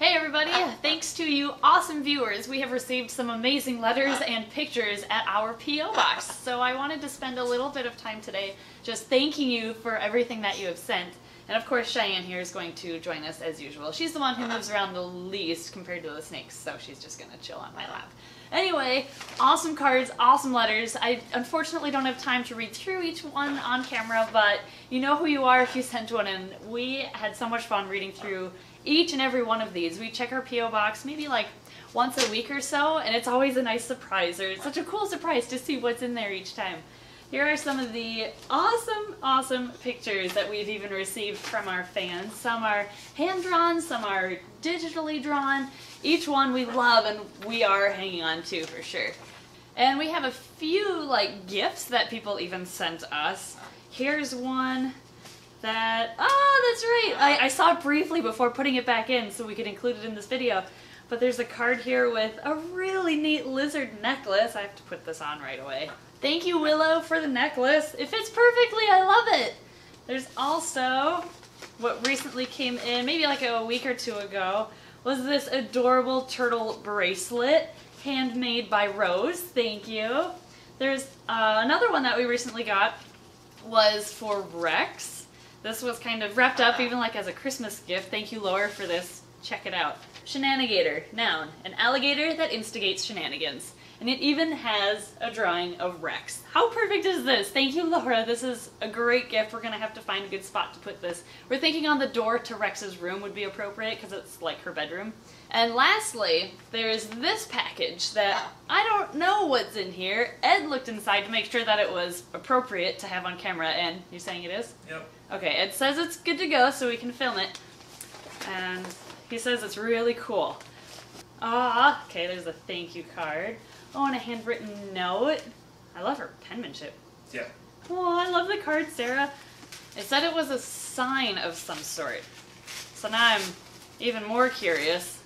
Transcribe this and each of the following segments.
Hey everybody! Thanks to you awesome viewers, we have received some amazing letters and pictures at our P.O. Box. So I wanted to spend a little bit of time today just thanking you for everything that you have sent. And of course Cheyenne here is going to join us as usual. She's the one who moves around the least compared to the snakes, so she's just gonna chill on my lap. Anyway, awesome cards, awesome letters. I unfortunately don't have time to read through each one on camera, but you know who you are if you sent one in. We had so much fun reading through each and every one of these. We check our P.O. box maybe like once a week or so, and it's always a nice surprise, or it's such a cool surprise to see what's in there each time. Here are some of the awesome, awesome pictures that we've even received from our fans. Some are hand-drawn, some are digitally drawn. Each one we love and we are hanging on to for sure. And we have a few like gifts that people even sent us. Here's one that, oh, that's right. I, I saw it briefly before putting it back in so we could include it in this video. But there's a card here with a really neat lizard necklace. I have to put this on right away. Thank you, Willow, for the necklace. It fits perfectly. I love it. There's also what recently came in, maybe like a week or two ago, was this adorable turtle bracelet, handmade by Rose. Thank you. There's uh, another one that we recently got was for Rex. This was kind of wrapped up even like as a Christmas gift. Thank you, Laura, for this. Check it out. Shenanigator, noun, an alligator that instigates shenanigans. And it even has a drawing of Rex. How perfect is this? Thank you, Laura. This is a great gift. We're going to have to find a good spot to put this. We're thinking on the door to Rex's room would be appropriate because it's like her bedroom. And lastly, there's this package that ah. I don't know what's in here. Ed looked inside to make sure that it was appropriate to have on camera, and you're saying it is? Yep. Okay, Ed says it's good to go so we can film it. And he says it's really cool. Ah, okay, there's a thank you card. Oh, and a handwritten note. I love her penmanship. Yeah. Oh, I love the card, Sarah. It said it was a sign of some sort. So now I'm even more curious.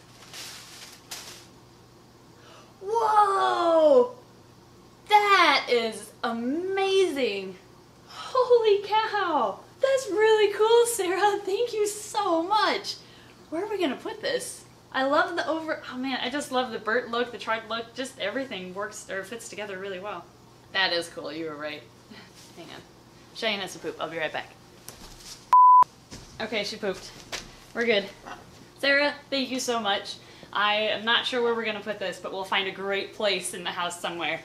Whoa! That is amazing! Holy cow! That's really cool, Sarah. Thank you so much. Where are we gonna put this? I love the over. Oh man, I just love the Bert look, the trike look. Just everything works or fits together really well. That is cool. You were right. Hang on. Cheyenne has to poop. I'll be right back. Okay, she pooped. We're good. Sarah, thank you so much. I am not sure where we're gonna put this, but we'll find a great place in the house somewhere.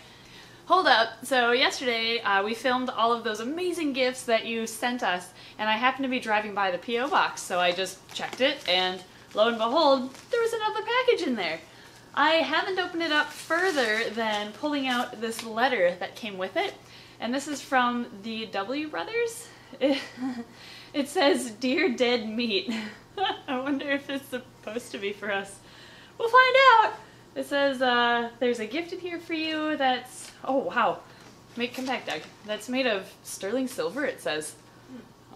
Hold up. So yesterday uh, we filmed all of those amazing gifts that you sent us, and I happened to be driving by the P.O. box, so I just checked it, and lo and behold, there was another package in there. I haven't opened it up further than pulling out this letter that came with it, and this is from the W brothers. It, it says, Dear Dead Meat. I wonder if it's supposed to be for us. We'll find out! It says, uh, there's a gift in here for you that's, oh wow, make, come back Doug. That's made of sterling silver, it says.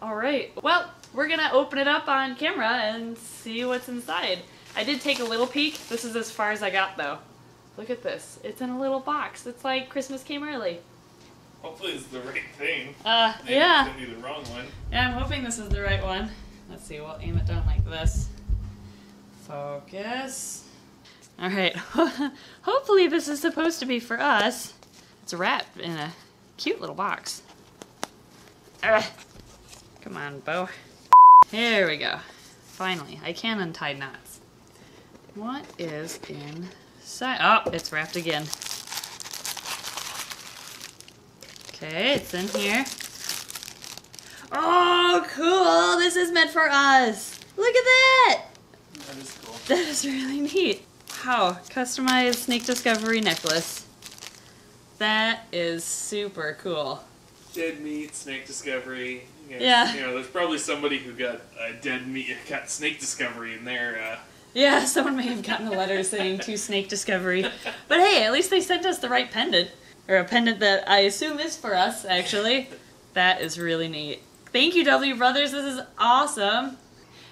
Alright, well, we're gonna open it up on camera and see what's inside. I did take a little peek. This is as far as I got though. Look at this. It's in a little box. It's like Christmas came early. Hopefully it's the right thing. Uh, Maybe yeah. Could be the wrong one. Yeah, I'm hoping this is the right one. Let's see, we'll aim it down like this. Focus. Alright, hopefully this is supposed to be for us. It's wrapped in a cute little box. Ugh. Come on, Bo. Here we go. Finally, I can untie knots. What is inside? Oh, it's wrapped again. Okay, it's in here. Oh, cool! This is meant for us! Look at that! That is cool. That is really neat. Wow, customized snake discovery necklace. That is super cool. Dead meat, snake discovery. You know, Yeah. You know, there's probably somebody who got uh, dead meat, got snake discovery in their. Uh, Yeah, someone may have gotten a letter saying to snake discovery. But hey, at least they sent us the right pendant. Or a pendant that I assume is for us, actually. That is really neat. Thank you, W Brothers. This is awesome.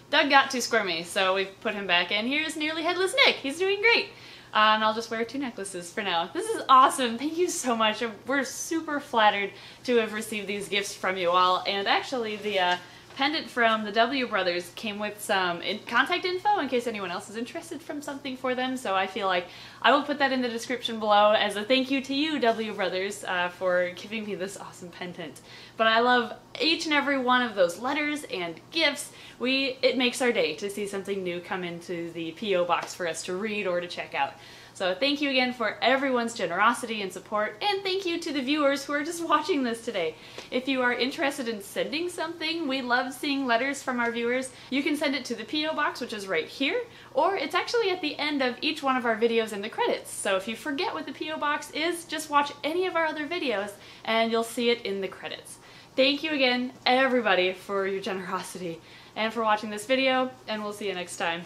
Doug got too squirmy, so we put him back in. Here's nearly headless Nick. He's doing great. Uh, and I'll just wear two necklaces for now. This is awesome. Thank you so much. We're super flattered to have received these gifts from you all. And actually, the uh, pendant from the W Brothers came with some in- contact info in case anyone else is interested from something for them. So I feel like I will put that in the description below as a thank you to you, W Brothers, uh, for giving me this awesome pendant. But I love each and every one of those letters and gifts. We it makes our day to see something new come into the PO box for us to read or to check out. So thank you again for everyone's generosity and support, and thank you to the viewers who are just watching this today. If you are interested in sending something, we love seeing letters from our viewers. You can send it to the P.O. Box, which is right here, or it's actually at the end of each one of our videos in the credits. So if you forget what the P.O. Box is, just watch any of our other videos, and you'll see it in the credits. Thank you again, everybody, for your generosity and for watching this video, and we'll see you next time.